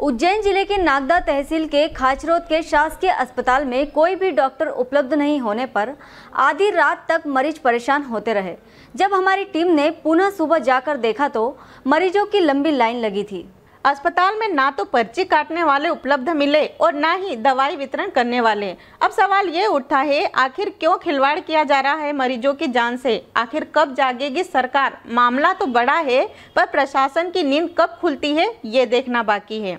उज्जैन ज़िले के नागदा तहसील के खाचरोद के शासकीय अस्पताल में कोई भी डॉक्टर उपलब्ध नहीं होने पर आधी रात तक मरीज़ परेशान होते रहे। जब हमारी टीम ने पुनः सुबह जाकर देखा तो मरीजों की लंबी लाइन लगी थी। अस्पताल में ना तो पर्ची काटने वाले उपलब्ध मिले और ना ही दवाई वितरण करने वाले। अब सवाल ये उठता है, आखिर क्यों खिलवाड़ किया जा रहा है मरीजों की जान से? आखिर कब जागेगी सरकार? मामला तो बड़ा है, पर प्रशासन की नींद कब खुलती है, ये देखना बाकी है।